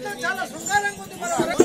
అంతా చాలా శృంగారంగా ఉంది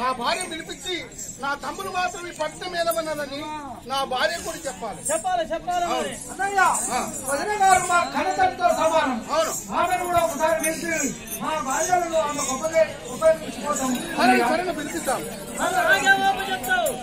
నా భార్య పిలిపించి నా తమ్ముడు మాత్రం ఈ పట్టణం ఏదమన్నదని నా భార్య కూడా చెప్పాలి. చెప్పాలి చెప్పాలి అన్నయ్య వదిన గారు మా కన్నతంతో సమానం. ఆమెను కూడా ఒకసారి పిలిచి మా ఆమె గొప్పదే ఉపయోగించుకోవటం. సరే బాబు చెప్తావు.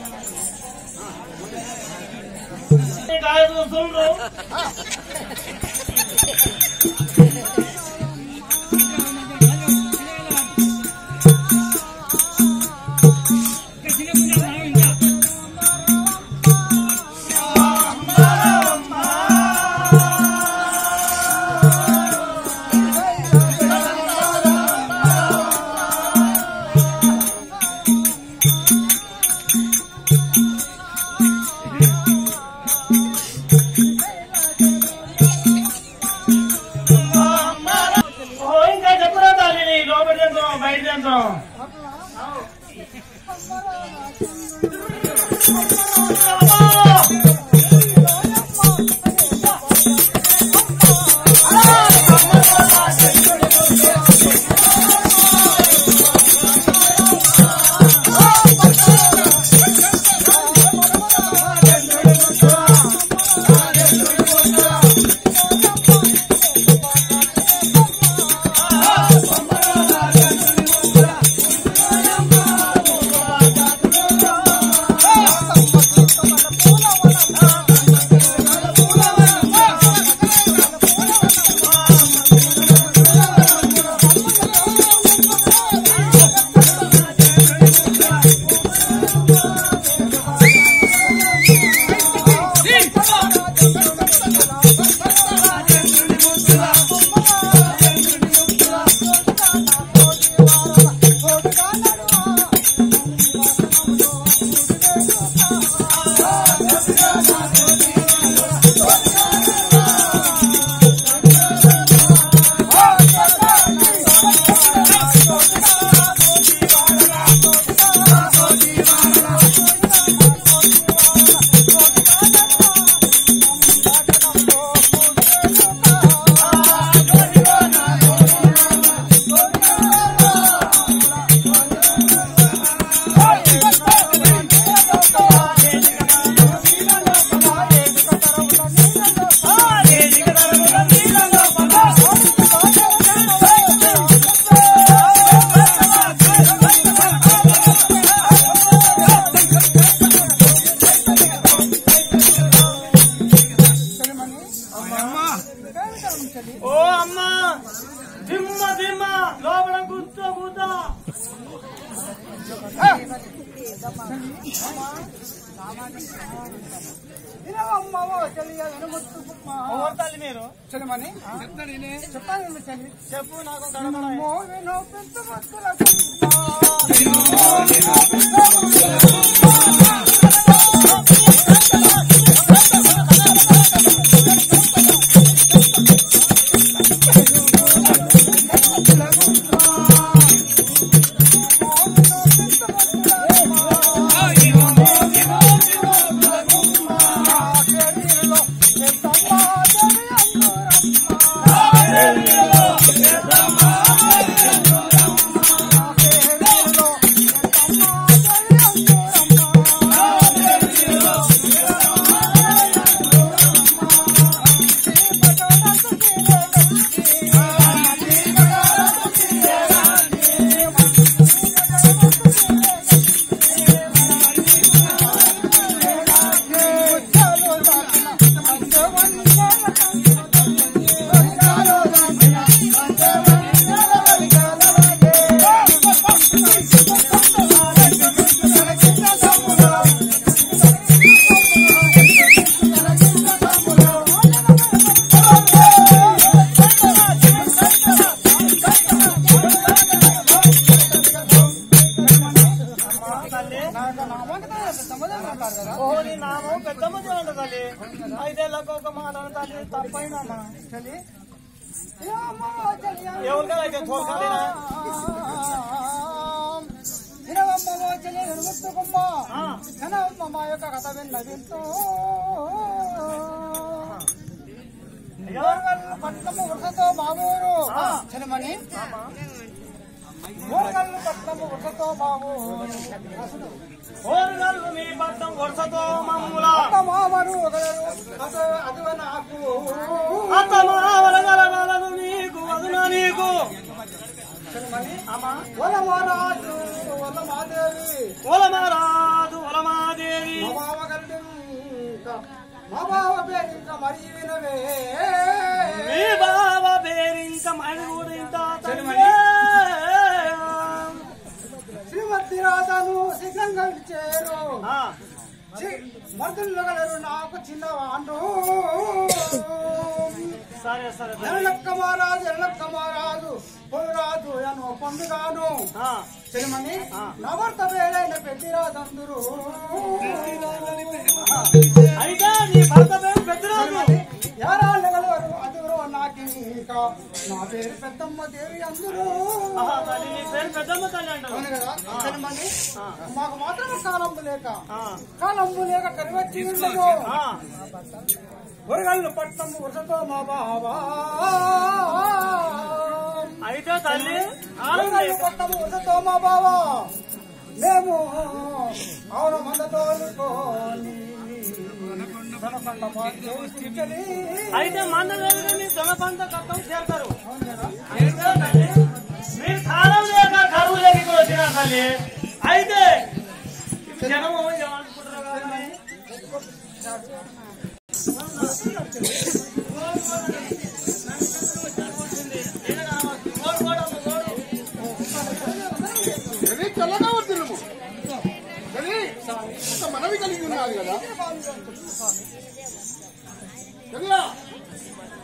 ఓ అమ్మా దిమ్మ దిమ్మ లోపల కూర్చో ఎవరు తల్లి మీరు చెల్లమని చెప్పాను చెల్లి చెప్పు నాకు ఎవరు కదా అయితే తోలుకాలేనా వినవమ్మవో చెల్లి వినముత్తుకుమ్మా మా యొక్క కథ విన్న వింటూ వృషతో చెలమని ఊరగల్లు పట్నము వృషతో బాబూరు ఓరుగల్లు మీ పట్టం వరుసతో మమ్ముల మామరు ఒకరు అటు అదువ నాకు. అత్తమావలగలగలను నీకు వదున నీకు. చెలమని అమ్మా వలమరాజు వలమాదేవి. ఒలమరాదు ఒలమాదేవి మా బావ గండి మా బావ పేరు ఇంకా మరి వినవే మీ బావ పేరింక మరి కూడా ఇంత శీఘ్రంగా విడిచేరు. ఆ, మర్దులు గలరు నాకు చిన్నవాండు. సరే సరే తల్లి. ఎర్లక్క మహారాజు ఎర్లక్క మహారాజు పొలరాజు ఎను పండుగాను ఆ, చెలిమని. నవర్త వేలైన పెద్దిరాజందురు పెద్దమ్మ దేవి అందరూ. పెద్దమ్మ తల్లి అంటారు. మాకు మాత్రం కాలంబు లేక. కాలంబు లేక కరివచ్చి వరగల్లు పట్నం వరుసతో మా బావా అయితే తల్లి ఆనంద వరగల్లు పట్నం వరుసతో మా బావా మేము అవును మందతో అయితే మంద దగ్గర మీ తన పంట చేస్తారు మీరు కాలం లేక కరువు లేక ఇక్కడ వచ్చినా తల్లి అయితే జనము ఏమనుకుంటారు 兄弟，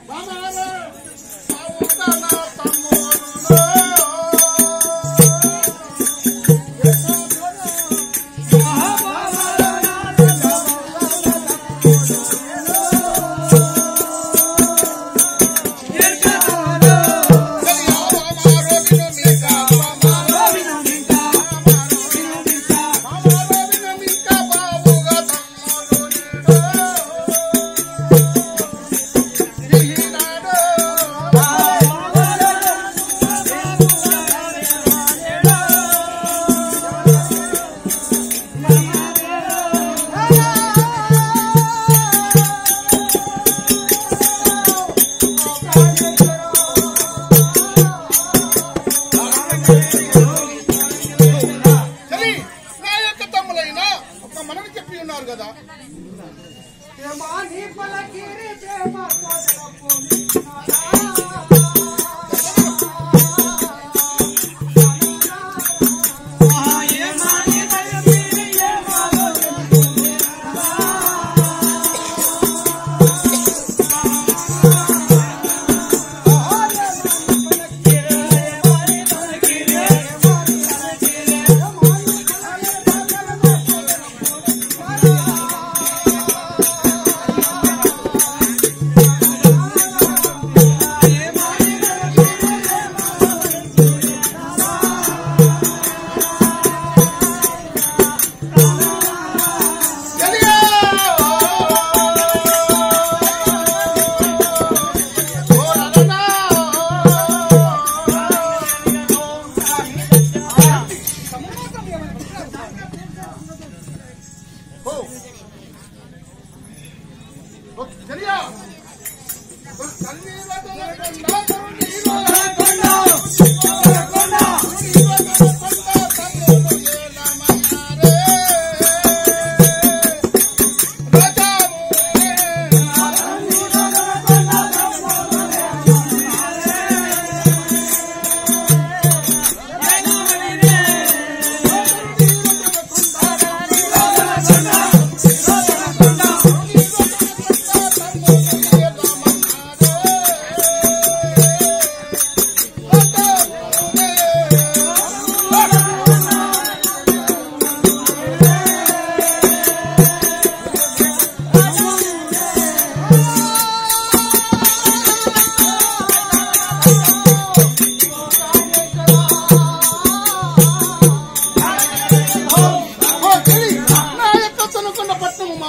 咱们来了。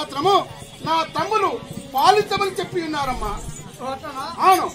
మాత్రము నా తమ్ములు పాలించమని చెప్పి ఉన్నారమ్మా. అవును.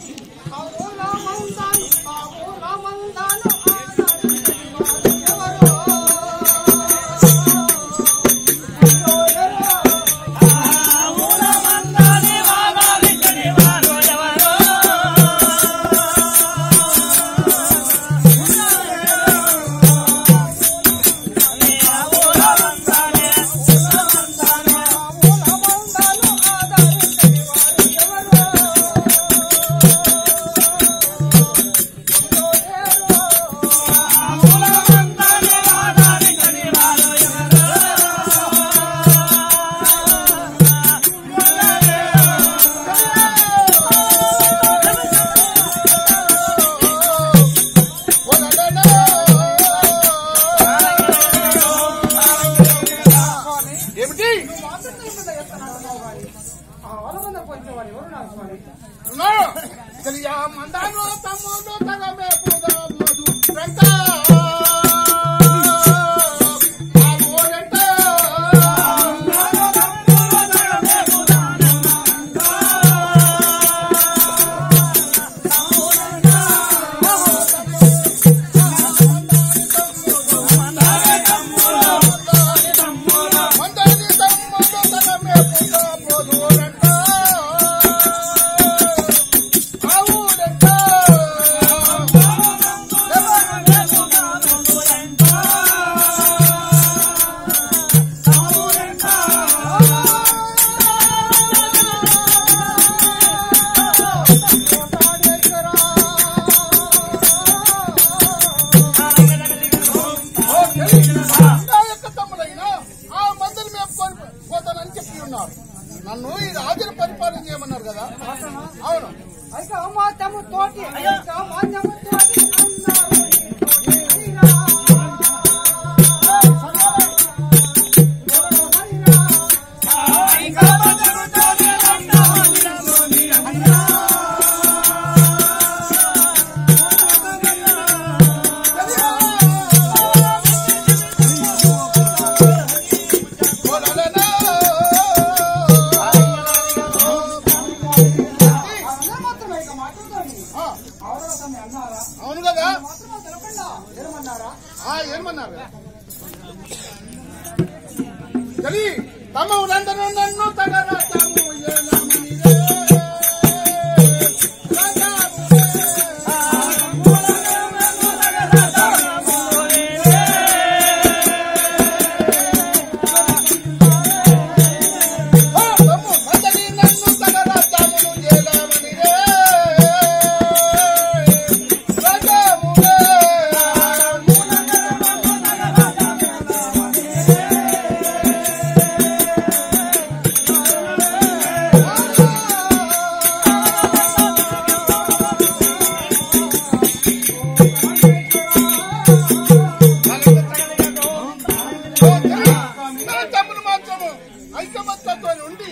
ఐకమత్యత్వాన్ని ఉండి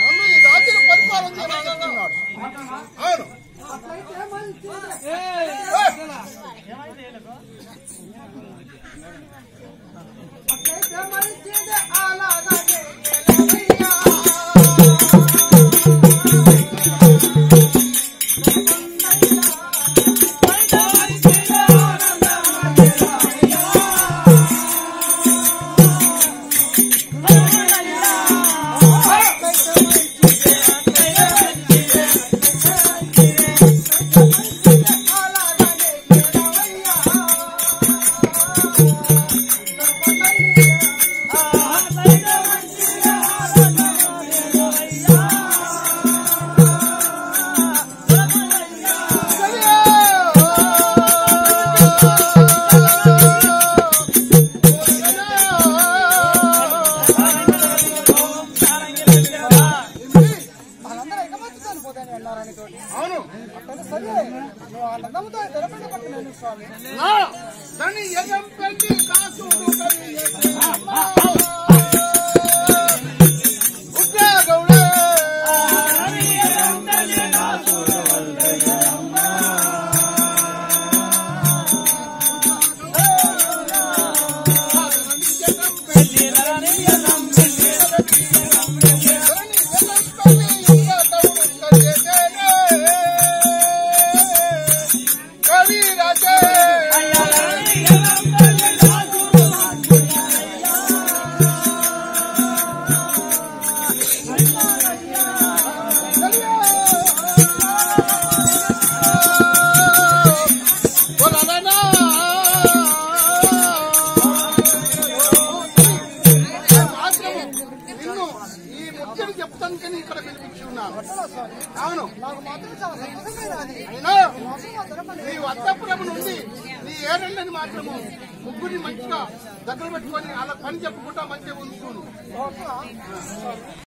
నన్ను ఈ రాజ్యం పరిపాలన చేయాలన్నాడు అవును అట్లయితే మరి చేద అలా స్వామి నా దాని యజం పెట్టి